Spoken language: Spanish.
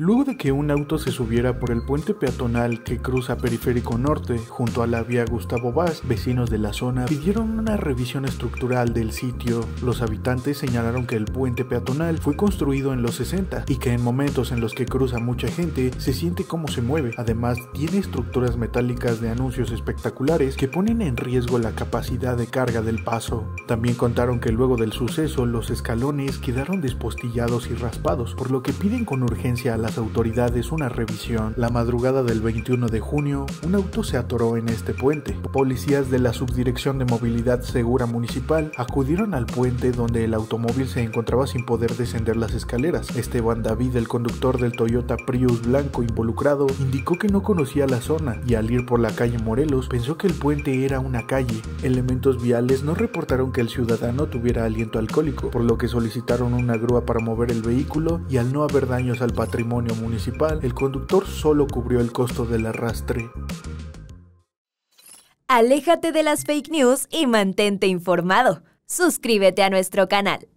Luego de que un auto se subiera por el puente peatonal que cruza Periférico Norte junto a la vía Gustavo Vaz, vecinos de la zona pidieron una revisión estructural del sitio. Los habitantes señalaron que el puente peatonal fue construido en los 60 y que en momentos en los que cruza mucha gente se siente cómo se mueve. Además, tiene estructuras metálicas de anuncios espectaculares que ponen en riesgo la capacidad de carga del paso. También contaron que luego del suceso los escalones quedaron despostillados y raspados, por lo que piden con urgencia a la autoridades una revisión. La madrugada del 21 de junio, un auto se atoró en este puente. Policías de la Subdirección de Movilidad Segura Municipal acudieron al puente donde el automóvil se encontraba sin poder descender las escaleras. Esteban David, el conductor del Toyota Prius blanco involucrado, indicó que no conocía la zona y al ir por la calle Morelos pensó que el puente era una calle. Elementos viales no reportaron que el ciudadano tuviera aliento alcohólico, por lo que solicitaron una grúa para mover el vehículo y al no haber daños al municipal, el conductor solo cubrió el costo del arrastre. Aléjate de las fake news y mantente informado. Suscríbete a nuestro canal.